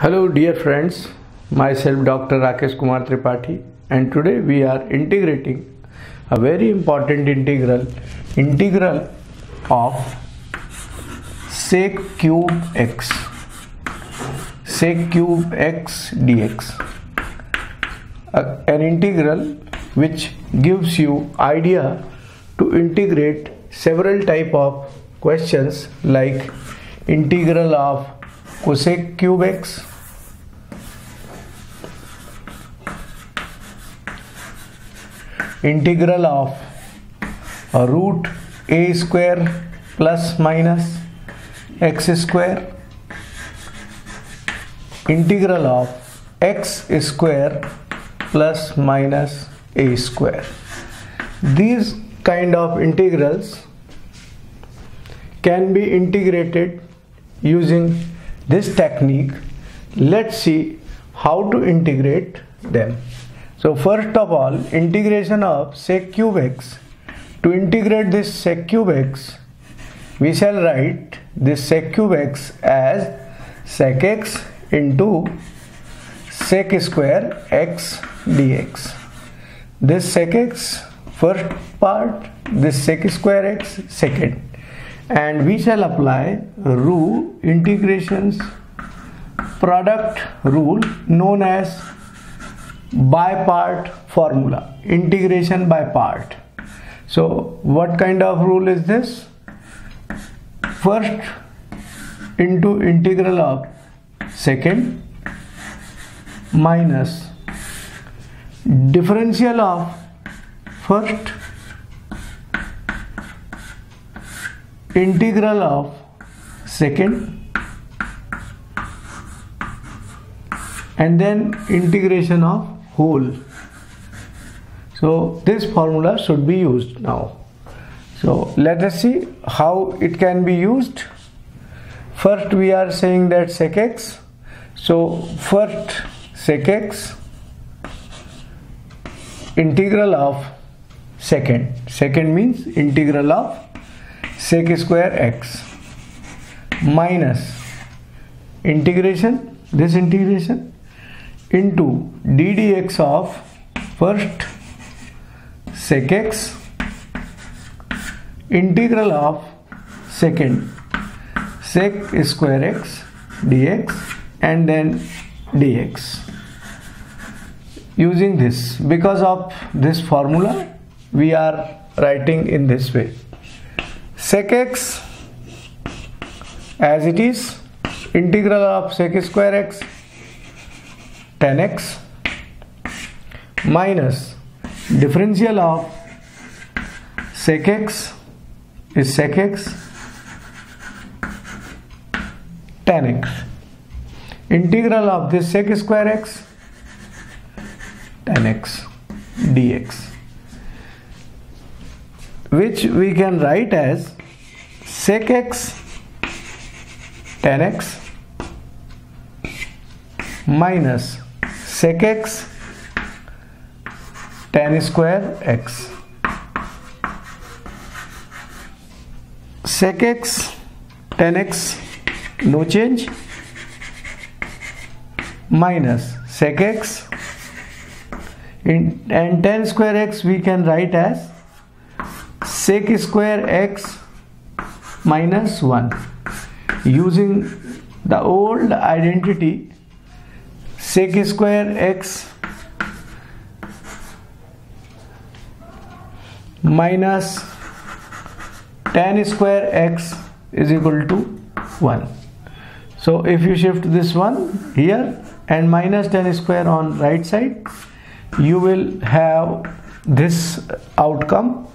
Hello dear friends, myself Dr. Rakesh Kumar Tripathi and today we are integrating a very important integral, integral of sec cube x, sec cube x dx. A- an integral which gives you idea to integrate several type of questions like integral of cosec cube x integral of root a square plus minus x square integral of x square plus minus a square. These kind of integrals can be integrated using this technique. Let's see how to integrate them so first of all integration of sec cube x to integrate this sec cube x we shall write this sec cube x as sec x into sec square x dx. This sec x first part this sec square x second. And we shall apply rule integrations product rule known as by part formula integration by part. So what kind of rule is this? First into integral of second minus differential of first integral of second and then integration of whole so this formula should be used now. So let us see how it can be used. First we are saying that sec x. So first sec x integral of second. Second means integral of sec square x minus integration. This integration into d dx of first sec x integral of second sec square x dx and then dx using this because of this formula we are writing in this way. Sec x as it is integral of sec square x tan x minus differential of sec x is sec x tan x. Integral of this sec square x tan x dx which we can write as sec x tan x minus sec x tan square x. Sec x tan x no change. Minus sec x. In, and tan square x we can write as sec square x minus 1 using the old identity sec square x minus tan square x is equal to 1 so if you shift this one here and minus tan square on right side you will have this outcome.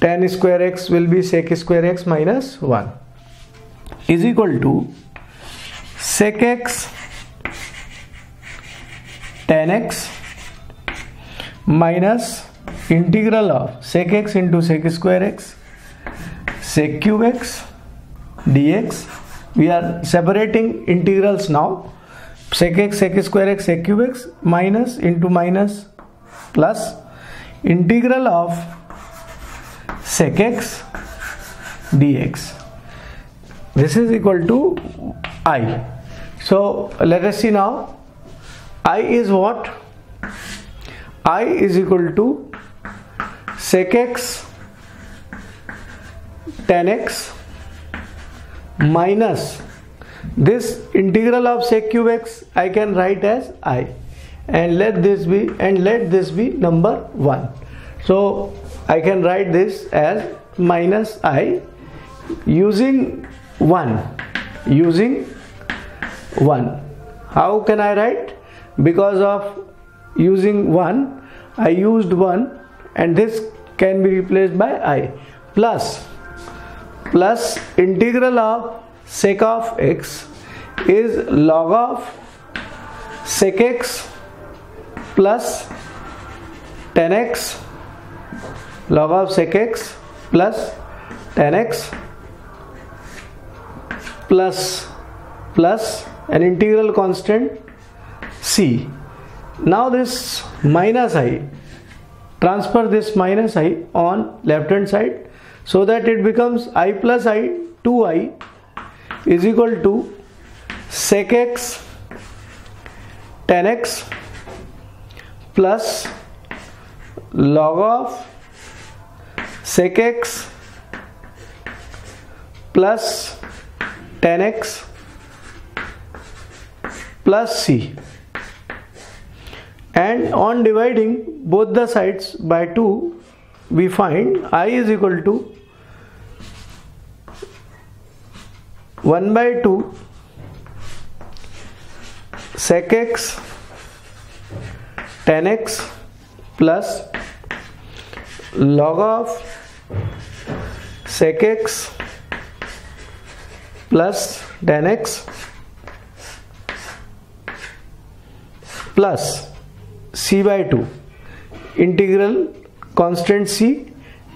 Tan square x will be sec square x minus 1 is equal to sec x tan x minus integral of sec x into sec square x sec cube x dx. We are separating integrals now. Sec x sec square x sec cube x minus into minus plus integral of sec x dx. This is equal to i. So let us see now i is what? I is equal to sec x tan x minus this integral of sec cube x I can write as i. And let this be and let this be number 1 so I can write this as minus i using 1 using 1 how can I write because of using 1 I used 1 and this can be replaced by i. Plus plus integral of sec of x is log of sec x plus tan x log of sec x plus tan x plus plus an integral constant c. Now this minus i. Transfer this minus i on left hand side so that it becomes i plus i 2i is equal to sec x tan x plus log of sec x plus tan x plus c and on dividing both the sides by 2 we find i is equal to 1 by 2 sec x tan x plus log of sec x plus tan x plus c by 2 integral constant c.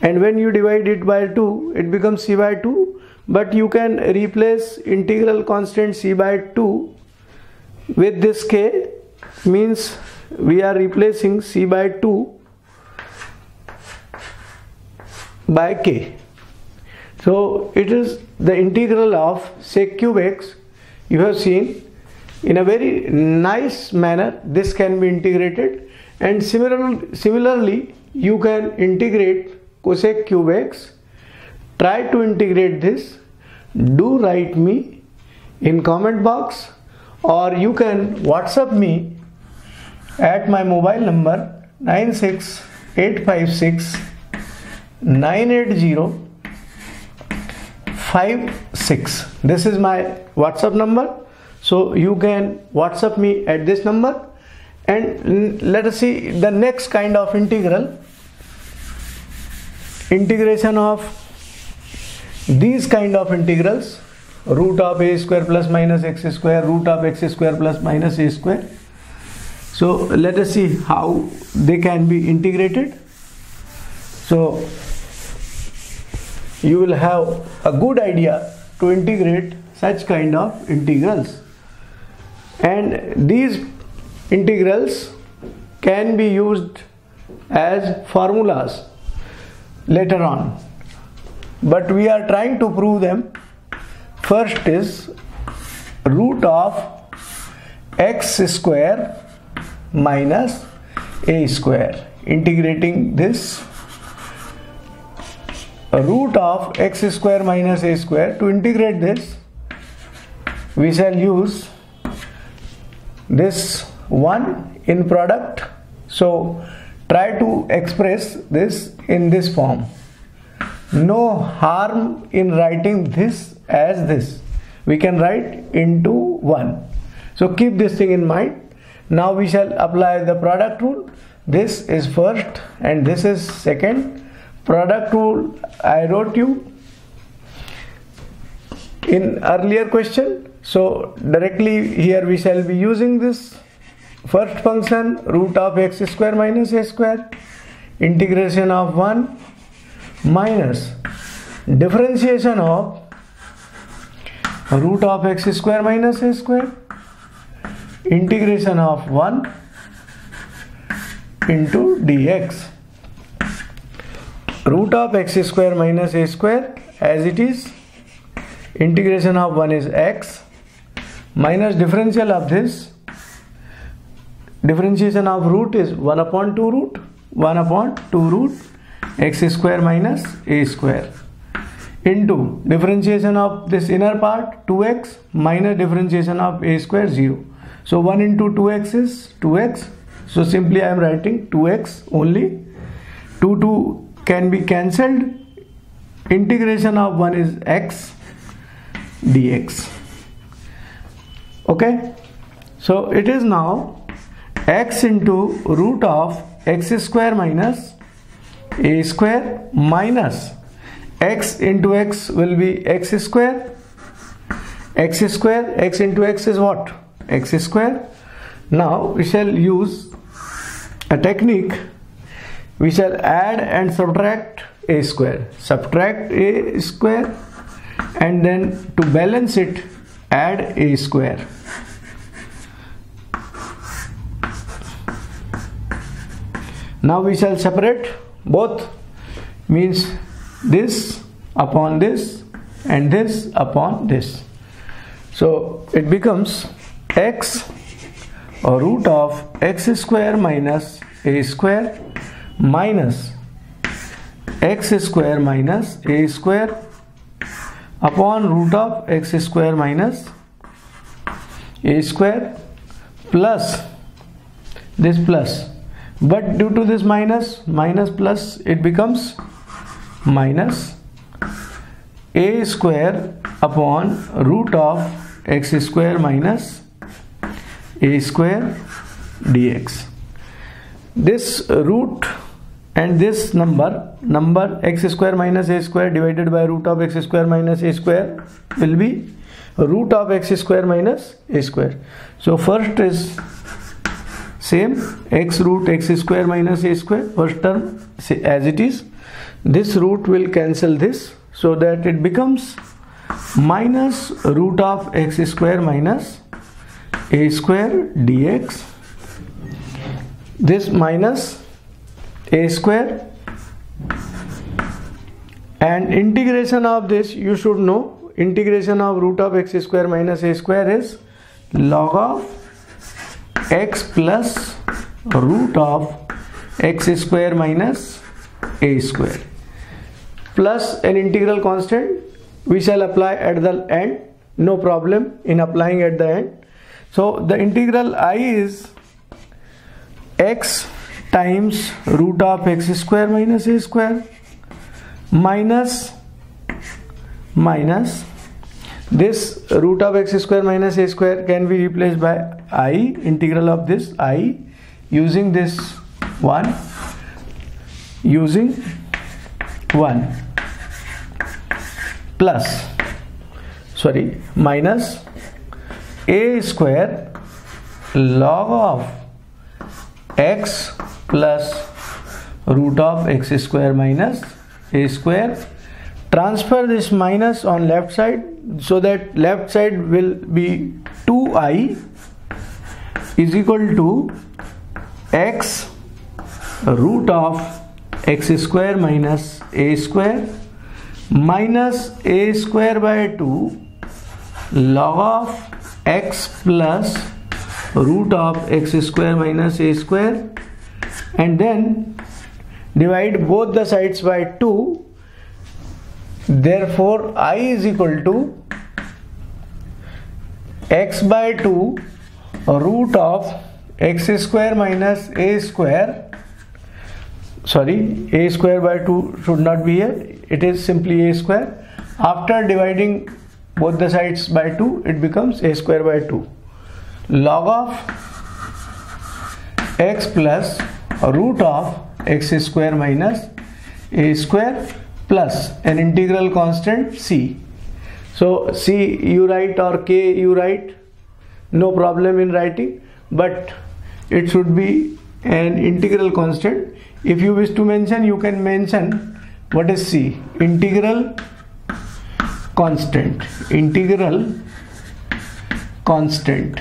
And when you divide it by 2 it becomes c by 2 but you can replace integral constant c by 2 with this k. Means we are replacing c by 2 by k. So it is the integral of sec cube x. You have seen in a very nice manner this can be integrated and similarly you can integrate cosec cube x try to integrate this. Do write me in comment box or you can whatsapp me at my mobile number 96856 980 56 this is my whatsapp number. So you can whatsapp me at this number and let us see the next kind of integral. Integration of these kind of integrals root of a square plus minus x square root of x square plus minus a square. So let us see how they can be integrated. So you will have a good idea to integrate such kind of integrals. And these integrals can be used as formulas later on. But we are trying to prove them. First is root of x square minus a square. Integrating this root of x square minus a square. To integrate this we shall use this one in product. So try to express this in this form. No harm in writing this as this. We can write into 1 so keep this thing in mind. Now we shall apply the product rule. This is first and this is second. Product rule I wrote you in earlier question. So directly here we shall be using this first function root of x square minus a square integration of 1 minus differentiation of root of x square minus a square integration of 1 into dx. Root of x square minus a square as it is integration of 1 is x minus differential of this differentiation of root is 1 upon 2 root 1 upon 2 root x square minus a square. Into differentiation of this inner part 2x minus differentiation of a square 0 so 1 into 2x is 2x so simply I am writing 2x only. 2 2 can be cancelled. Integration of 1 is x dx. Okay? So it is now x into root of x square minus a square minus x into x will be x square. X square x into x is what? X square. Now we shall use a technique. We shall add and subtract a square. Subtract a square and then to balance it add a square now we shall separate both. Means this upon this and this upon this. So it becomes x or root of x square minus a square minus x square minus a square upon root of x square minus a square plus this plus but due to this minus minus plus it becomes minus a square upon root of x square minus a square dx. This root and this number number x square minus a square divided by root of x square minus a square will be root of x square minus a square. So first is same x root x square minus a square first term as it is. This root will cancel this so that it becomes minus root of x square minus a square dx. This minus a square. And integration of this you should know integration of root of x square minus a square is log of x plus root of x square minus a square plus an integral constant we shall apply at the end no problem in applying at the end so the integral I is x times root of x square minus a square minus minus this root of x square minus a square can be replaced by i integral of this i using this one using 1 plus sorry minus a square log of x plus root of x square minus a square. Transfer this minus on left side so that left side will be 2i is equal to x root of x square minus a square minus a square by 2 log of x plus root of x square minus a square and then divide both the sides by 2 therefore i is equal to x by 2 root of x square minus a square. Sorry a square by 2 should not be here. It is simply a square. After dividing both the sides by 2 it becomes a square by 2 log of x plus root of x square minus a square plus an integral constant c. So c you write or k you write no problem in writing but it should be an integral constant. If you wish to mention you can mention what is c? Integral constant. Integral constant.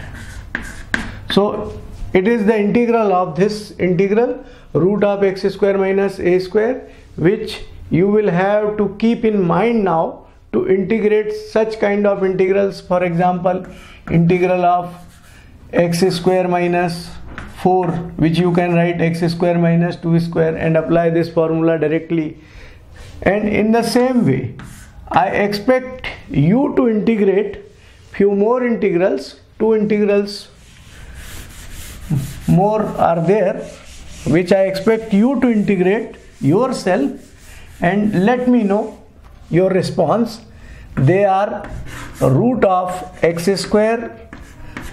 So it is the integral of this integral root of x square minus a square which you will have to keep in mind now to integrate such kind of integrals. For example integral of x square minus 4 which you can write x square minus 2 square and apply this formula directly. And in the same way I expect you to integrate few more integrals. Two integrals more are there which I expect you to integrate yourself and let me know your response. They are root of x square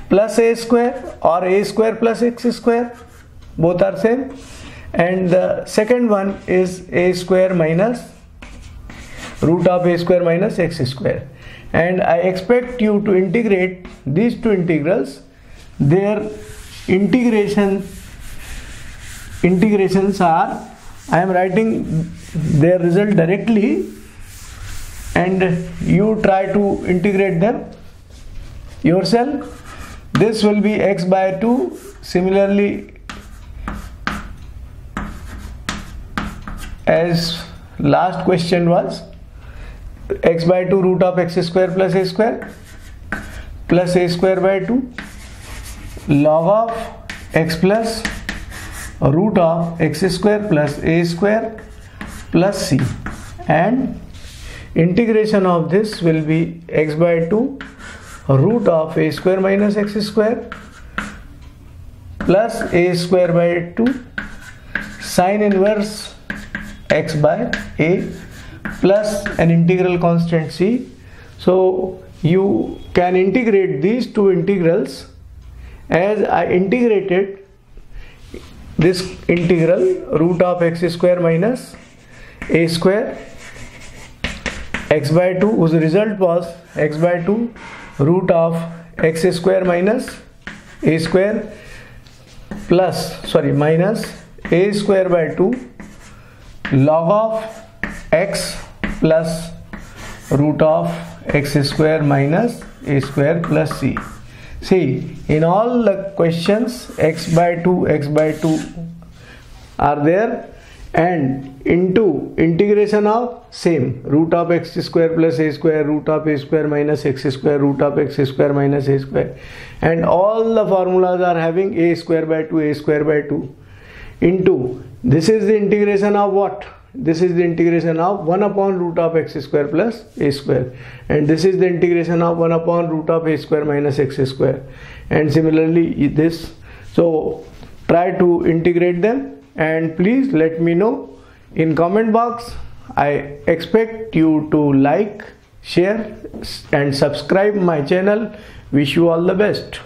plus a square or a square plus x square. Both are same. And the second one is a square minus root of a square minus x square. And I expect you to integrate these two integrals their integration integrations are I am writing their result directly and you try to integrate them yourself. This will be x by 2 similarly as last question was x by 2 root of x square plus a square plus a square by 2 log of x plus root of x square plus a square plus c. And integration of this will be x by 2 root of a square minus x square plus a square by 2 sine inverse x by a plus an integral constant c. So you can integrate these two integrals as I integrated this integral root of x square minus a square x by 2 whose result was x by 2 root of x square minus a square plus sorry minus a square by 2 log of x plus root of x square minus a square plus c see in all the questions x by 2 x by 2 are there and into integration of same root of x square plus a square root of a square minus x square root of x square minus a square. And all the formulas are having a square by 2 a square by 2 into this is the integration of what this is the integration of 1 upon root of x square plus a square. And this is the integration of 1 upon root of a square minus x square. And similarly this. So try to integrate them. And please let me know in comment box. I expect you to like share and subscribe my channel. Wish you all the best